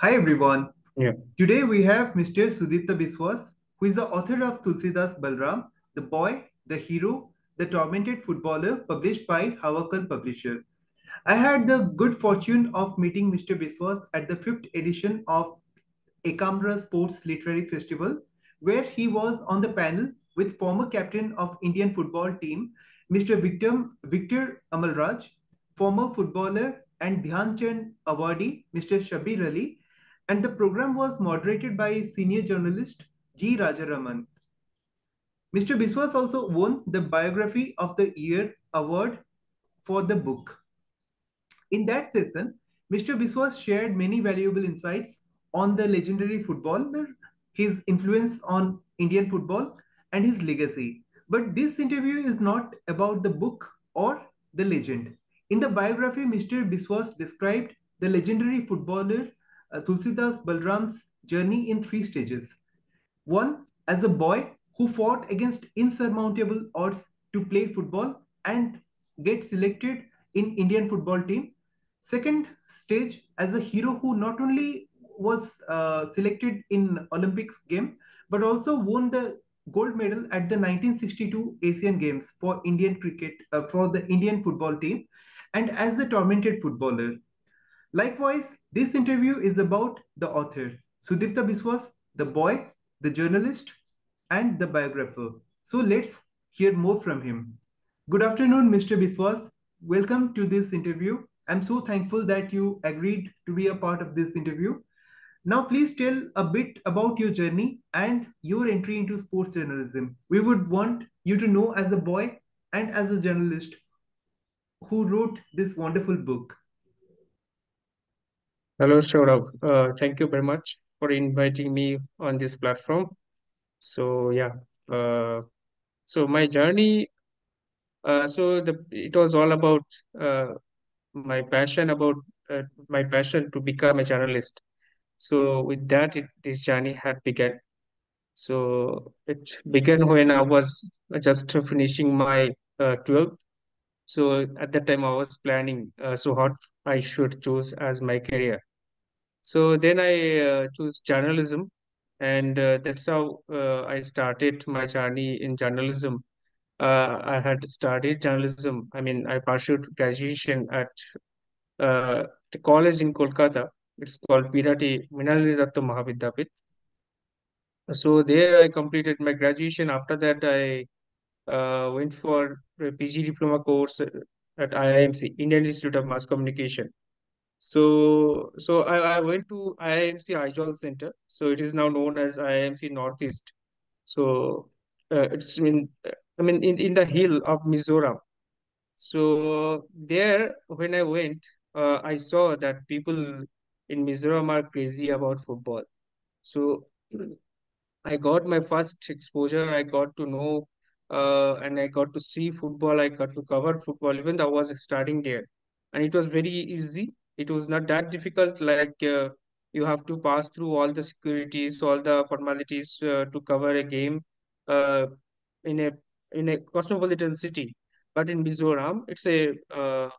Hi everyone. Yeah. Today we have Mr. Sudipta Biswas, who is the author of Tulsidas Balaram, The Boy, The Hero, The Tormented Footballer, published by Hawakal Publisher. I had the good fortune of meeting Mr. Biswas at the fifth edition of Ekamra Sports Literary Festival, where he was on the panel with former captain of Indian football team, Mr. Victor, Victor Amalraj, former footballer and Dhyan Chand awardee, Mr. Shabbir Ali, and the program was moderated by senior journalist G. Rajaraman. Mr. Biswas also won the Biography of the Year award for the book. In that session, Mr. Biswas shared many valuable insights on the legendary footballer, his influence on Indian football, and his legacy. But this interview is not about the book or the legend. In the biography, Mr. Biswas described the legendary footballer uh, Tulsidas Balaram's journey in three stages. One, as a boy who fought against insurmountable odds to play football and get selected in Indian football team. Second stage, as a hero who not only was uh, selected in Olympics game, but also won the gold medal at the 1962 Asian Games for Indian cricket, uh, for the Indian football team, and as a tormented footballer. Likewise, this interview is about the author, Sudipta Biswas, the boy, the journalist, and the biographer. So let's hear more from him. Good afternoon, Mr. Biswas. Welcome to this interview. I'm so thankful that you agreed to be a part of this interview. Now, please tell a bit about your journey and your entry into sports journalism. We would want you to know as a boy and as a journalist who wrote this wonderful book. Hello, Saurav. Uh, thank you very much for inviting me on this platform. So yeah, uh, so my journey, uh, so the it was all about uh, my passion about uh, my passion to become a journalist. So with that, it, this journey had begun. So it began when I was just finishing my uh, 12th. So at that time, I was planning uh, so what I should choose as my career. So then I uh, choose journalism, and uh, that's how uh, I started my journey in journalism. Uh, I had studied journalism. I mean, I pursued graduation at uh, the college in Kolkata. It's called Pirati Minali Datta Mahavidyapit. So there I completed my graduation. After that, I uh, went for a PG diploma course at IIMC, Indian Institute of Mass Communication. So, so I, I went to IIMC Aizawl Center. So it is now known as IIMC Northeast. So uh, it's in, I mean, in, in the hill of Mizoram. So there, when I went, uh, I saw that people in Mizoram are crazy about football. So I got my first exposure. I got to know, uh, and I got to see football. I got to cover football, even though I was starting there, and it was very easy. It was not that difficult. Like uh, you have to pass through all the securities, all the formalities uh, to cover a game uh, in a in a cosmopolitan city. But in Mizoram, it's a, uh,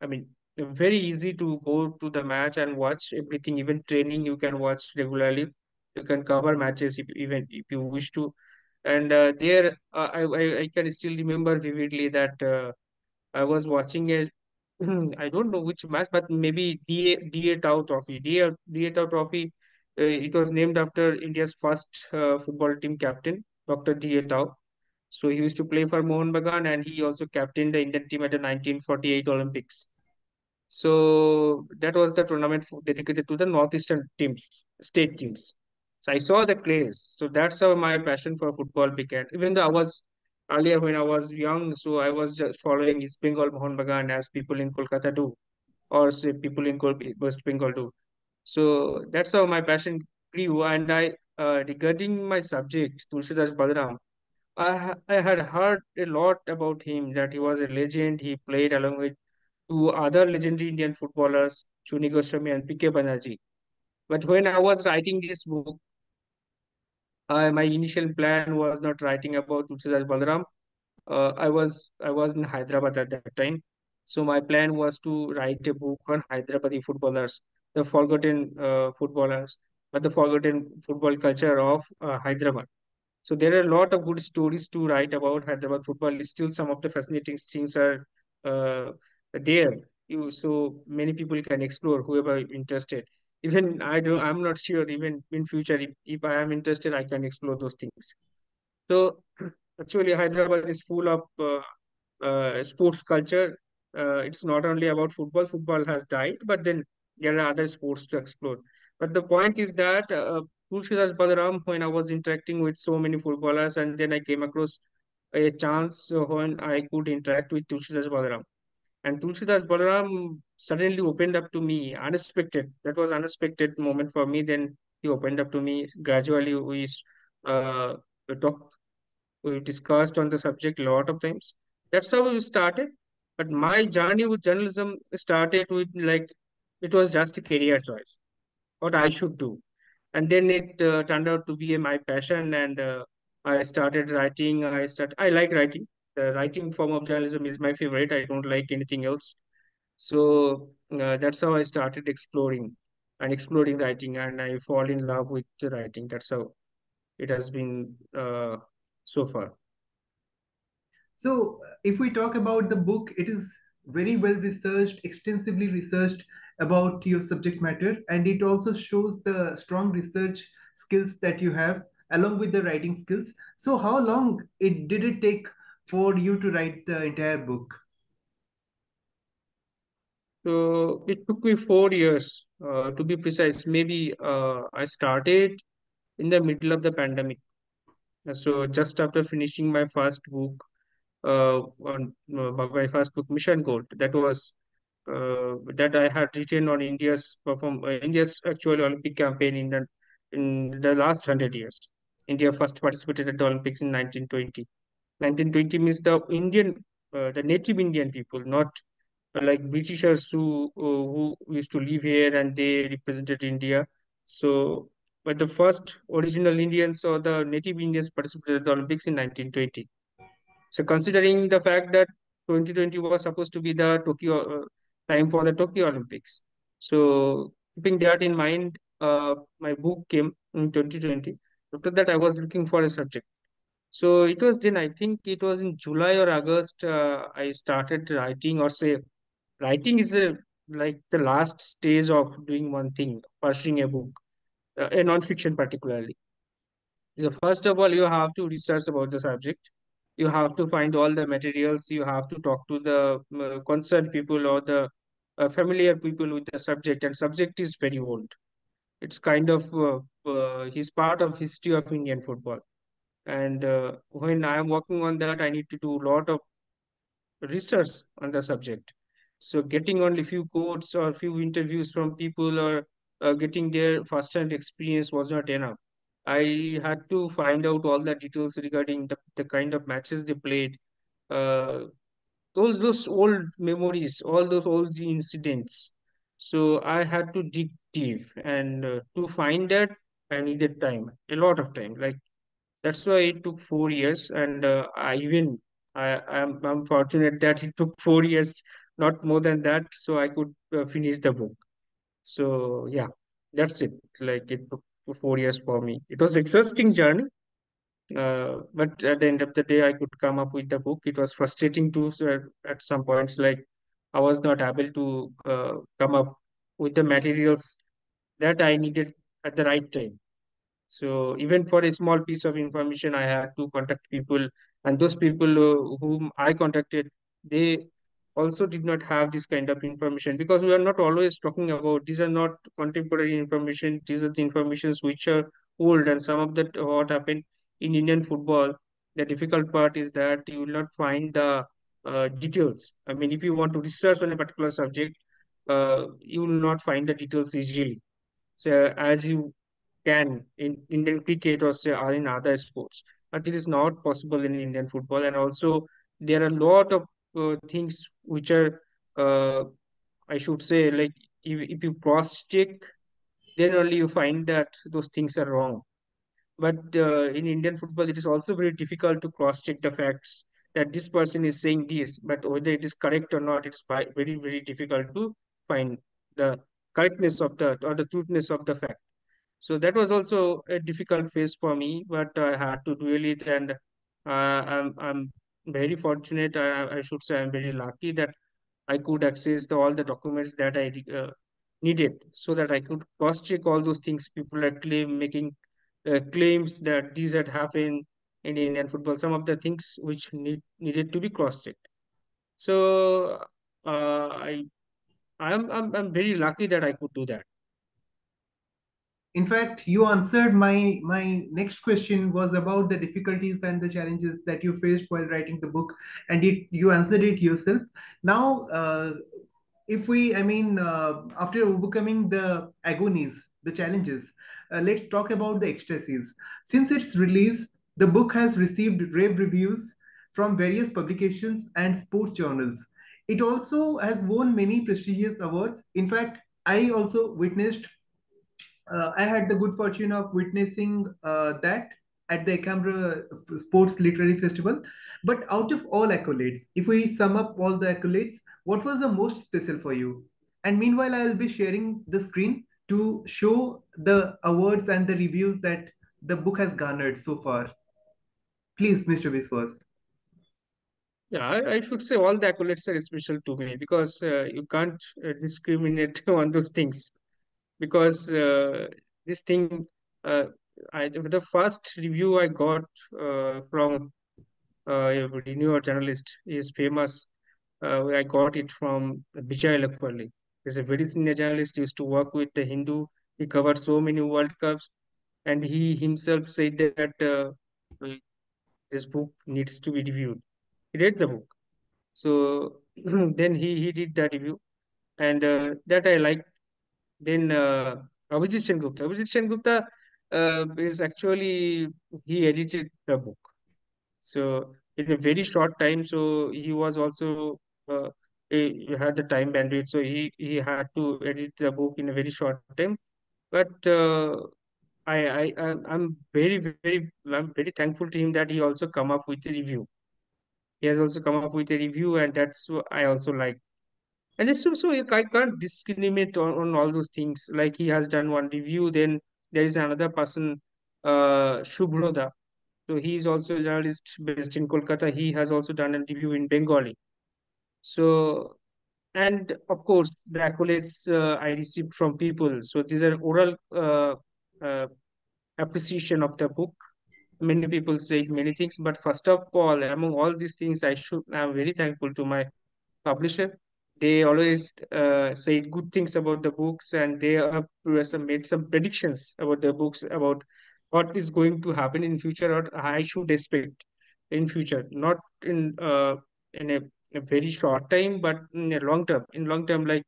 I mean, very easy to go to the match and watch everything. Even training, you can watch regularly you can cover matches if even if you wish to and uh, there uh, I, I i can still remember vividly that i was watching a i don't know which match but maybe Dr. T. Ao trophy Dr. T. Ao trophy uh, it was named after india's first uh, football team captain Dr. T. Ao so he used to play for Mohun Bagan and he also captained the Indian team at the 1948 Olympics. So that was the tournament dedicated to the northeastern teams, state teams. So I saw the craze. So that's how my passion for football began. Even though I was earlier when I was young, so I was just following East Bengal Mohun Bagan as people in Kolkata do, or say people in West Bengal do. So that's how my passion grew. And I, uh, regarding my subject, Tulsidas Balaram, I, I had heard a lot about him that he was a legend. He played along with two other legendary Indian footballers, Chuni Goswami and P.K. Banerjee. But when I was writing this book, uh, my initial plan was not writing about Tulsidas Balaram. Uh, I was I was in Hyderabad at that time, so my plan was to write a book on Hyderabadi footballers, the forgotten uh, footballers, but the forgotten football culture of uh, Hyderabad. So there are a lot of good stories to write about Hyderabad football. Still, some of the fascinating things are uh, there. You so many people can explore. Whoever interested. Even I don't. I'm not sure. Even in future, if, if I am interested, I can explore those things. So actually, Hyderabad is full of uh, uh, sports culture. Uh, it's not only about football. Football has died, but then there are other sports to explore. But the point is that uh, when I was interacting with so many footballers, and then I came across a chance when I could interact with Tulsidas Balaram. And Tulsidas Balaram suddenly opened up to me, unexpected. That was unexpected moment for me. Then he opened up to me. Gradually, we uh, talked we discussed on the subject a lot of times. That's how we started. But my journey with journalism started with like it was just a career choice, what I should do, and then it uh, turned out to be my passion, and uh, I started writing. I start. I like writing. Writing form of journalism is my favorite. I don't like anything else. So uh, that's how I started exploring and exploring writing, and I fall in love with the writing. That's how it has been uh, so far. So, if we talk about the book, it is very well researched, extensively researched about your subject matter, and it also shows the strong research skills that you have along with the writing skills. So, how long it did it take for you to write the entire book? So it took me four years, uh, to be precise. Maybe uh, I started in the middle of the pandemic. So just after finishing my first book, uh, on uh, my first book, Mission Gold, that was uh, that I had written on India's perform uh, India's actual Olympic campaign in the in the last hundred years. India first participated at the Olympics in 1920. 1920 means the Indian, uh, the native Indian people, not uh, like Britishers who uh, who used to live here and they represented India. So, but the first original Indians or the native Indians participated at the Olympics in 1920. So considering the fact that 2020 was supposed to be the Tokyo uh, time for the Tokyo Olympics. So keeping that in mind, uh, my book came in 2020. After that, I was looking for a subject. So it was then, I think it was in July or August, uh, I started writing or say, writing is a, like the last stage of doing one thing, pursuing a book, uh, a non-fiction particularly. So first of all, you have to research about the subject. You have to find all the materials. You have to talk to the uh, concerned people or the uh, familiar people with the subject. And subject is very old. It's kind of uh, uh, he's part of history of Indian football. And uh, when I am working on that, I need to do a lot of research on the subject. So getting only few quotes or few interviews from people or uh, getting their first-hand experience was not enough. I had to find out all the details regarding the, the kind of matches they played, uh, all those old memories, all those old incidents. So I had to dig deep, and uh, to find that, I needed time, a lot of time. Like that's why it took four years, and uh, I even I I'm, I'm fortunate that it took four years, not more than that, so I could uh, finish the book. So yeah, that's it. Like it took four years for me. It was exhausting journey, uh, but at the end of the day, I could come up with the book. It was frustrating too. So at, some points, like I was not able to uh, come up with the materials that I needed at the right time. So even for a small piece of information, I had to contact people, and those people whom I contacted, they also did not have this kind of information because we are not always talking about these are not contemporary information. These are the informations which are old, and some of that what happened in Indian football. The difficult part is that you will not find the uh, details. I mean, if you want to research on a particular subject, uh, you will not find the details easily. So as you can in Indian cricket or say or in other sports, but it is not possible in Indian football. And also there are a lot of uh, things which are, uh, I should say, like if, if you cross check, then only you find that those things are wrong. But uh, in Indian football, it is also very difficult to cross check the facts that this person is saying this, but whether it is correct or not, it's very, very difficult to find the correctness of the or the truthness of the fact. So that was also a difficult phase for me, but I had to do it, and uh, I'm I'm very fortunate. I, I should say I'm very lucky that I could access the, all the documents that I uh, needed, so that I could cross check all those things. People are claim making uh, claims that these had happened in Indian football. Some of the things which need needed to be cross checked. So uh, I I'm, I'm I'm very lucky that I could do that. In fact, you answered my my next question was about the difficulties and the challenges that you faced while writing the book, and it you answered it yourself. Now, uh, if we, I mean, uh, after overcoming the agonies, the challenges, uh, let's talk about the ecstasies. Since its release, the book has received rave reviews from various publications and sports journals. It also has won many prestigious awards. In fact, I also witnessed uh, I had the good fortune of witnessing uh, that at the Ekamra Sports Literary Festival. But out of all accolades, if we sum up all the accolades, what was the most special for you? And meanwhile, I'll be sharing the screen to show the awards and the reviews that the book has garnered so far. Please, Mr. Biswas. Yeah, I, I should say all the accolades are special to me because uh, you can't uh, discriminate on those things because uh, this thing uh, I the first review I got uh, from a renowned journalist is famous. I got it from Vijay Lokapally. He's a very senior journalist. Used to work with the Hindu. He covered so many World Cups, and he himself said that this book needs to be reviewed. He read the book, so then he he did the review, and uh, that I liked then uh, Abhijit Sengupta. Abhijit Sengupta uh, is actually he edited the book. So in a very short time, so he was also uh, he had the time bandwidth, so he he had to edit the book in a very short time. But uh, I I I'm I'm very very I'm very thankful to him that he also come up with a review. He has also come up with a review, and that's what I also like. And it's also I can't discriminate on, on all those things. Like he has done one review, then there is another person, uh, Shubhroda. So he is also a journalist based in Kolkata. He has also done a review in Bengali. So and of course the accolades uh, I received from people. So these are oral uh, uh, appreciation of the book. Many people say many things, but first of all, among all these things, I should I'm very thankful to my publisher. They always uh, say good things about the books, and they have made some predictions about the books about what is going to happen in future or I should expect in future, not in uh, in a, a very short time, but in a long term. In long term, like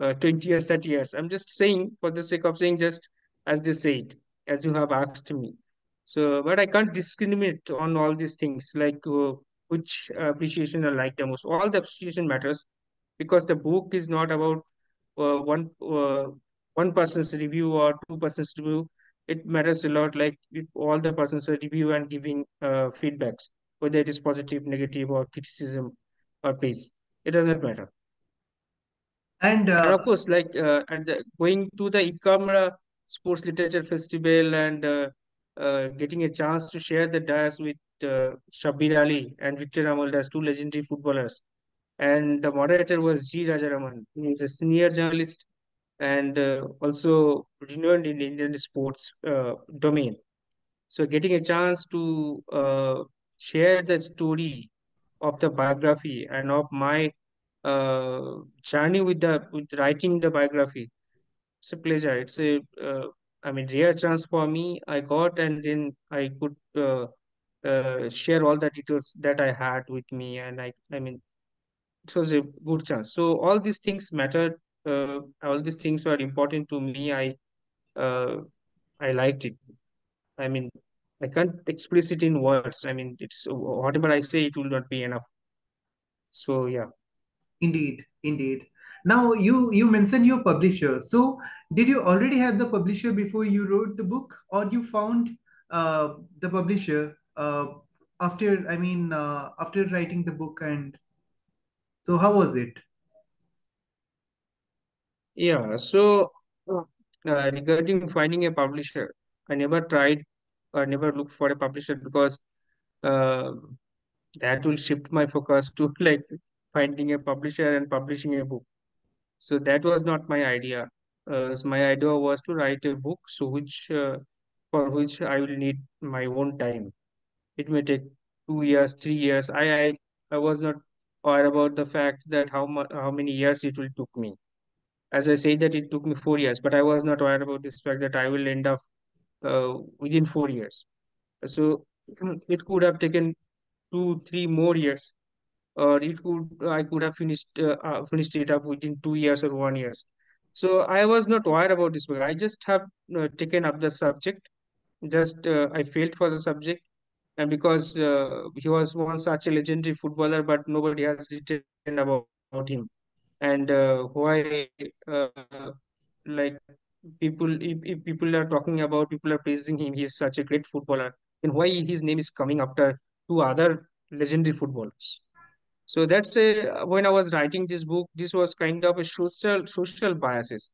uh, 20 years, 30 years. I'm just saying for the sake of saying, just as they say it, as you have asked me. So, but I can't discriminate on all these things, like uh, which appreciation I like the most. All the appreciation matters because the book is not about uh, one uh, one person's review or two persons review. It matters a lot, like if all the persons are review and giving uh, feedbacks, whether it is positive, negative, or criticism or praise. It doesn't matter. And And uh, of course, like uh, and the, going to the Ekamra Sports Literature Festival and uh, uh, getting a chance to share the dais with uh, Shabbir Ali and Victor Amaldas, two legendary footballers. And the moderator was G. Rajaraman. He is a senior journalist and uh, also renowned in Indian sports uh, domain. So getting a chance to uh, share the story of the biography and of my uh, journey with the with writing the biography. It's a pleasure. It's a uh, I mean rare chance for me. I got and then I could uh, share all the details that I had with me, and I I mean it was a good chance. So all these things mattered. Uh, all these things were important to me. I uh, I liked it. I mean, I can't express it in words. I mean, it's whatever I say, it will not be enough. So yeah. indeed, indeed. Now you you mentioned your publisher. So did you already have the publisher before you wrote the book, or you found uh, the publisher uh, after? I mean, uh, after writing the book, and so how was it? Yeah, so uh, regarding finding a publisher, I never tried or never looked for a publisher because uh, that will shift my focus to like finding a publisher and publishing a book. So that was not my idea. Uh, so my idea was to write a book, so which uh, for which I will need my own time. It may take two years, three years. I I, I was not aware about the fact that how much how many years it will took me. As I say that it took me four years, but I was not aware about this fact that I will end up uh, within four years. So it could have taken two, three more years or it could I could have finished uh, uh, finished it up within two years or one years. So I was not worried about this book. I just have uh, taken up the subject. Just uh, I failed for the subject, and because uh, he was once such a legendary footballer, but nobody has written about, about him. And uh, why, uh, like people, if, if people are talking about, people are praising him, he is such a great footballer. Then why his name is coming after two other legendary footballers? So that's a when I was writing this book, this was kind of a social social biases.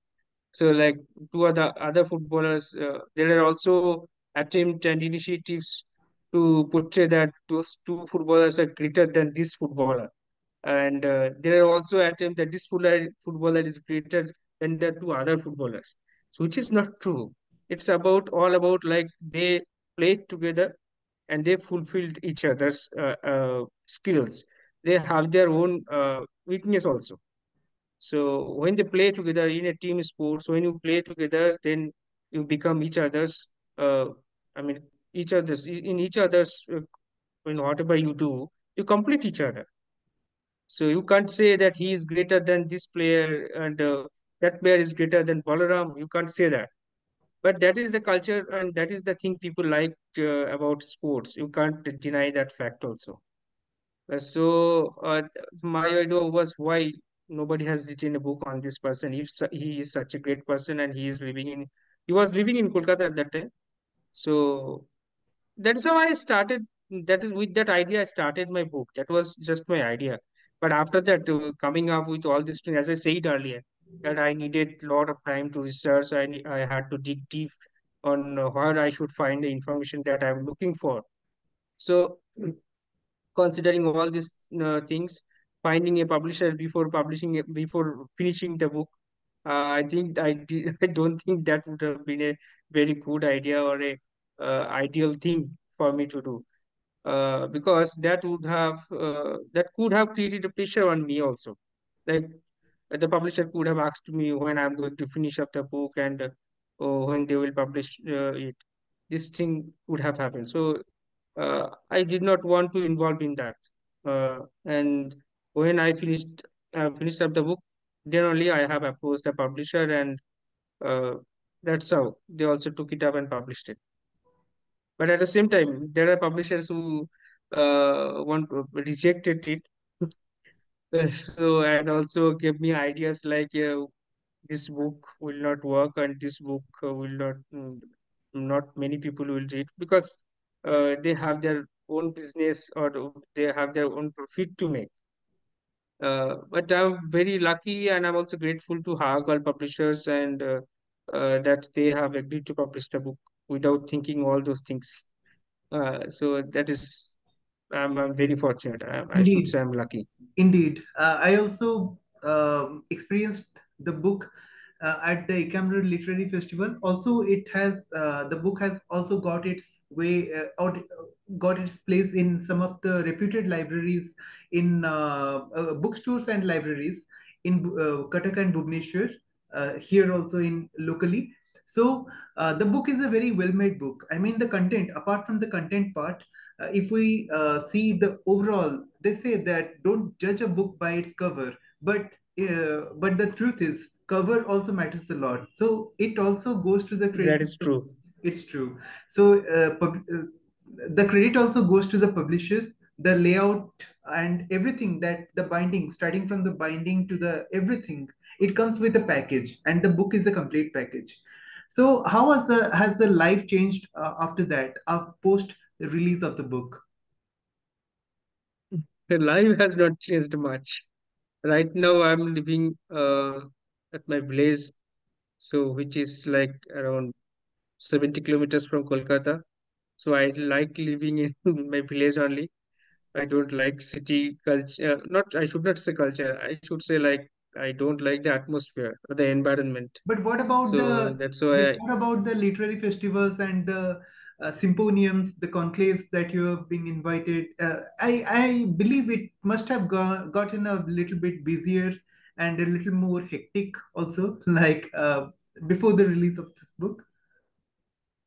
So like two other other footballers, uh, there are also attempts and initiatives to portray that those two footballers are greater than this footballer, and uh, there are also attempts that this footballer is greater than the two other footballers. So which is not true. It's about all about like they played together and they fulfilled each other's uh, uh, skills. They have their own uh, weakness also. So when they play together in a team sport, so when you play together, then you become each other's. Uh, I mean, each other's in each other's. Uh, in whatever you do, you complete each other. So you can't say that he is greater than this player and uh, that player is greater than Balaram. You can't say that. But that is the culture and that is the thing people like uh, about sports. You can't deny that fact also. Uh, so uh, my idea was why nobody has written a book on this person. If su- he is such a great person and he is living in, he was living in Kolkata at that time. So that's how I started. That is with that idea I started my book. That was just my idea. But after that, uh, coming up with all this, as I said earlier, that I needed a lot of time to research. I I had to dig deep on where I should find the information that I'm looking for. So considering all these uh, things, finding a publisher before publishing before finishing the book, uh, I think I did, I don't think that would have been a very good idea or a uh, ideal thing for me to do. Uh, because that would have uh, that could have created a pressure on me also. Like the publisher could have asked me when I'm going to finish up the book and uh, oh, when they will publish uh, it. This thing would have happened. So uh, I did not want to involve in that. Uh, and when I finished uh, finished up the book, then only I have approached the publisher, and uh, that's how they also took it up and published it. But at the same time, there are publishers who uh, want rejected it. So and also gave me ideas like uh, this book will not work and this book uh, will not mm, not many people will read because uh, they have their own business or they have their own profit to make. Uh, but I'm very lucky and I'm also grateful to Hawakal publishers and uh, uh, that they have agreed to publish the book without thinking all those things. Uh, so that is, I'm, I'm very fortunate. I, I should say I'm lucky. Indeed, uh, I also um experienced the book uh, at the Ekamra Literary Festival. Also, it has uh, the book has also got its way uh, out, got its place in some of the reputed libraries in uh, uh, bookstores and libraries in uh, Cuttack and Bhubaneswar. Uh, here also in locally. So uh, the book is a very well-made book. I mean, the content, apart from the content part, uh, if we uh, see the overall, they say that don't judge a book by its cover, but uh, but the truth is, cover also matters a lot. So it also goes to the credit. That is true. It's true. So uh, uh, the credit also goes to the publishers, the layout and everything that the binding, starting from the binding to the everything, it comes with a package, and the book is a complete package. So how has the has the life changed uh, after that, uh, post release of the book? The life has not changed much. Right now, I'm living uh, at my village, so which is like around 70 kilometers from Kolkata. So I like living in my village only. I don't like city culture. Not, I should not say culture. I should say like I don't like the atmosphere or the environment. But what about So the that's why I, what about the literary festivals and the uh, symposiums, the conclaves that you have been invited? Uh, I I believe it must have gone, gotten a little bit busier and a little more hectic also, like uh, before the release of this book,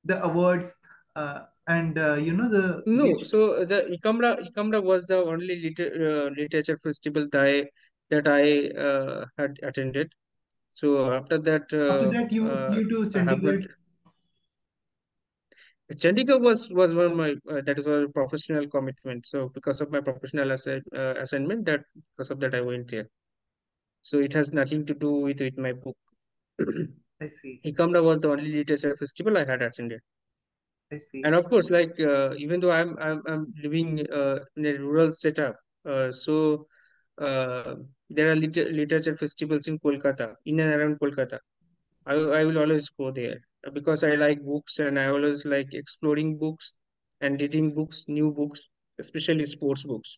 the awards uh, and uh, you know the no. So the Ekamra Ekamra was the only liter, uh, literature festival that I that I uh, had attended. So after that, after uh, that you uh, flew to. Chandigarh. Chandigarh was was one of my uh, that was a professional commitment. So because of my professional assi uh, assignment, that because of that I went there. So it has nothing to do with with my book. I see, Ekamra was the only literature festival I had attended. I see. And of course, like uh, even though I'm I'm I'm living uh, in a rural setup, uh, so uh, there are liter literature festivals in Kolkata, in and around Kolkata. I I will always go there uh, because I like books and I always like exploring books and reading books, new books, especially sports books.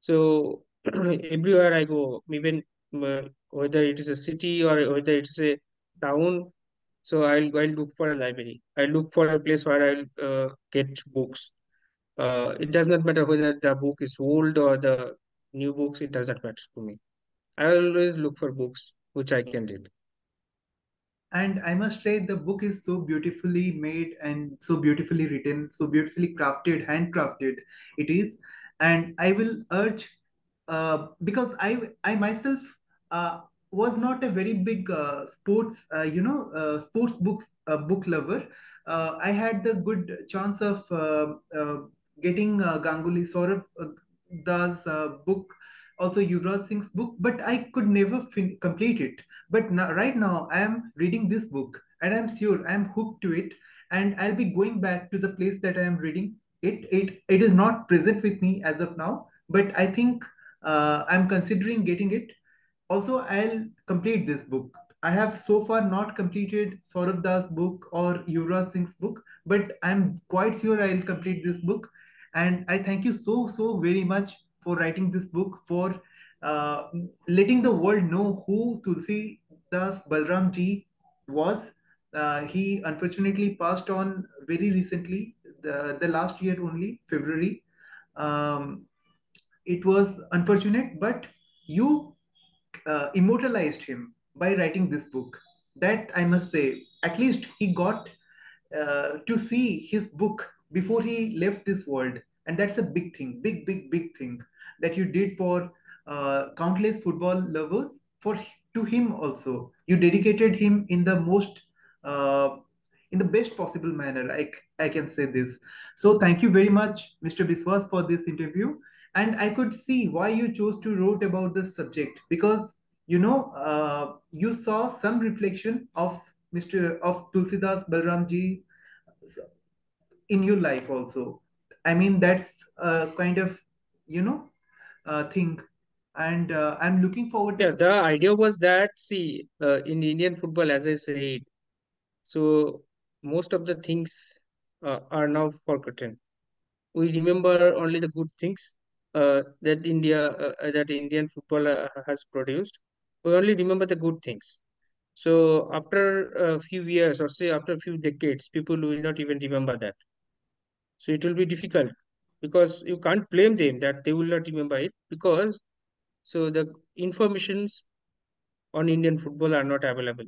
So everywhere I go, even uh, whether it is a city or whether it is a town, so I'll I'll look for a library. I look for a place where I'll uh, get books. Uh, it does not matter whether the book is old or the new books. It does not matter to me. I always look for books which I can read. And I must say, the book is so beautifully made and so beautifully written, so beautifully crafted, handcrafted it is. And I will urge, uh, because I I myself uh, was not a very big uh, sports, uh, you know, uh, sports books uh, book lover. I had the good chance of getting uh, Ganguly Saurabh Das uh, book, also Yuvraj Singh's book, but I could never fin- complete it but now, right now, I am reading this book and I'm sure I'm hooked to it. And I'll be going back to the place that I am reading. It it it is not present with me as of now, but I think uh, I'm considering getting it. Also, I'll complete this book. I have so far not completed Saurabh Das' book or Yuvraj Singh's book, but I'm quite sure I'll complete this book. And I thank you so, so very much for writing this book, for uh, letting the world know who Tulsi Das Balaram ji was. Uh, he unfortunately passed on very recently, the, the last year only, February. Um, it was unfortunate, but you uh, immortalized him by writing this book. That I must say, at least he got uh, to see his book before he left this world. And that's a big thing, big, big, big thing that you did for uh, countless football lovers. For to him also, you dedicated him in the most, uh, in the best possible manner. I, I can say this. So thank you very much, Mr. Biswas, for this interview. And I could see why you chose to wrote about this subject because you know uh, you saw some reflection of Mr. of Tulsidas Balaramji in your life also. I mean, that's a kind of, you know, uh, thing. And uh, I'm looking forward to Yeah, the idea was that, see, uh, in Indian football, as I said, so most of the things uh, are now forgotten. We remember only the good things uh, that India, uh, uh, that Indian football uh, has produced. We only remember the good things. So after a few years, or say after a few decades, people will not even remember that. So it will be difficult because you can't blame them that they will not remember it because so the informations on Indian football are not available.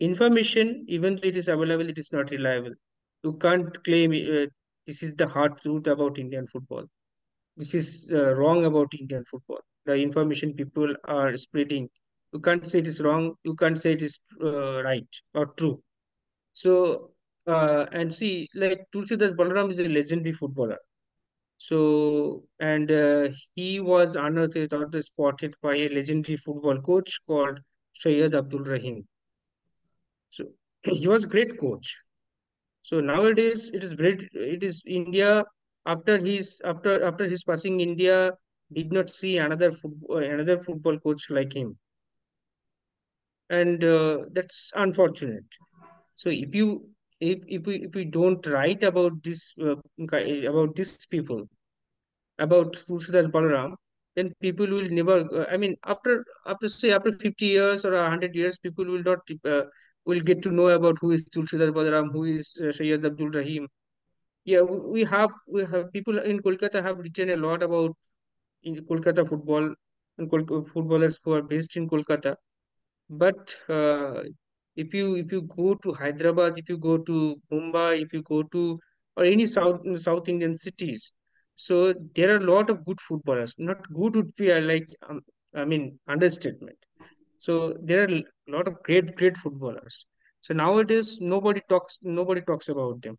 Information, even though it is available, it is not reliable. You can't claim uh, this is the hard truth about Indian football. This is uh, wrong about Indian football. The information people are spreading, you can't say it is wrong. You can't say it is uh, right or true. So, uh, and see, like Tulsidas Balaram is a legendary footballer. So, and uh, he was unearthed or spotted by a legendary football coach called Syed Abdul Rahim. So he was great coach. So nowadays it is great. It is India after his after after his passing, India did not see another football another football coach like him. and uh, that's unfortunate. So if you if if we if we don't write about this uh, about these people about Tulsidas Balaram, then people will never. Uh, I mean, after after say after fifty years or hundred years, people will not uh, will get to know about who is Tulsidas Balaram, who is uh, Syed Abdul Rahim. Yeah, we have we have people in Kolkata have written a lot about in Kolkata football and Kol footballers who are based in Kolkata. But uh, if you if you go to Hyderabad, if you go to Mumbai, if you go to or any South South Indian cities, so there are a lot of good footballers. Not good would be uh, like um, I mean understatement. So there are a lot of great great footballers. So nowadays nobody talks nobody talks about them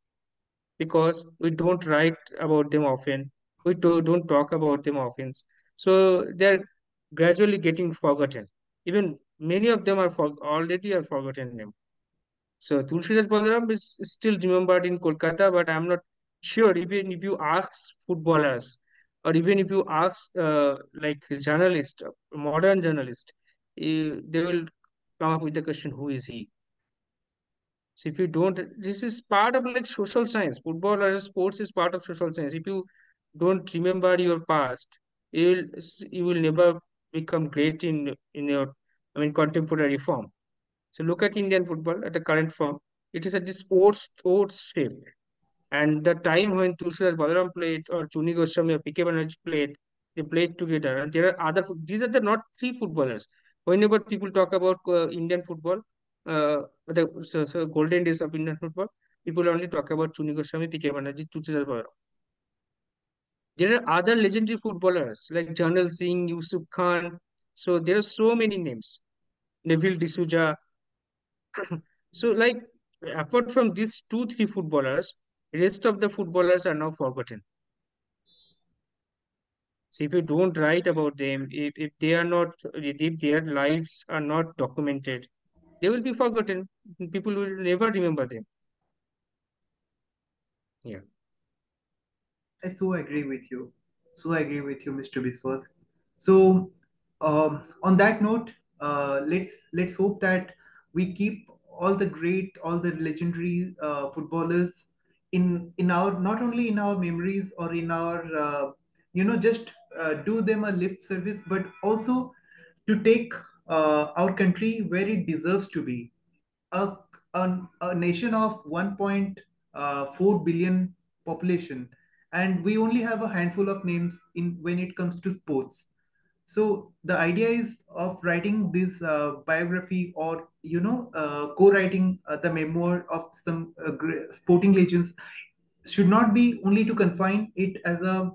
because we don't write about them often. We do, don't talk about them often. So they're gradually getting forgotten. Even many of them are for, already are forgotten them. So Tulsidas Balaram is, still remembered in Kolkata, but I'm not sure even if you ask footballers or even if you ask uh, like journalist, modern journalist, uh, they will come up with the question, who is he? So if you don't, this is part of like social science. Football or sports is part of social science. If you don't remember your past, you will you will never become great in in your I mean contemporary form. So look at Indian football at the current form. It is at the sports sports shape. And the time when Tulsidas Balaram played or Chuni Goswami or PK Banerjee played, they played together. And there are other these are the not three footballers. Whenever people talk about uh, Indian football, uh, the so, so golden days of Indian football, people only talk about Chuni Goswami, PK Banerjee, Tulsidas Balaram. There are other legendary footballers like Jarnail Singh, Yusuf Khan. So there are so many names. Neville D'Souza. so like apart from these two, three footballers, rest of the footballers are now forgotten. So if you don't write about them, if, if they are not, if their lives are not documented, they will be forgotten. People will never remember them. Yeah. I so agree with you. So I agree with you, Mr. Biswas. So um, on that note, uh, let's let's hope that we keep all the great, all the legendary uh, footballers in in our not only in our memories or in our uh, you know just uh, do them a lift service, but also to take uh, our country where it deserves to be. A, a, a nation of 1.4 billion population and we only have a handful of names in when it comes to sports so the idea is of writing this uh, biography or you know uh, co-writing uh, the memoir of some uh, sporting legends should not be only to confine it as a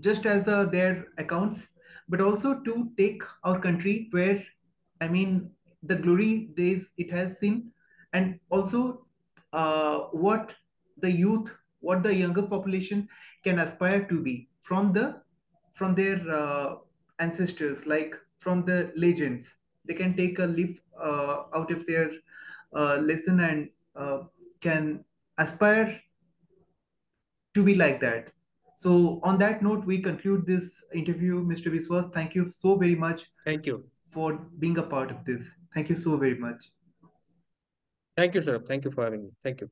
just as uh, their accounts but also to take our country where i mean the glory days it has seen and also uh, what the youth what the younger population can aspire to be from the from their uh, ancestors like from the legends they can take a leaf uh, out of their uh, lesson and uh, can aspire to be like that so on that note we conclude this interview mr viswas thank you so very much Thank you. for being a part of this thank you so very much Thank you, sir. Thank you for having me. Thank you.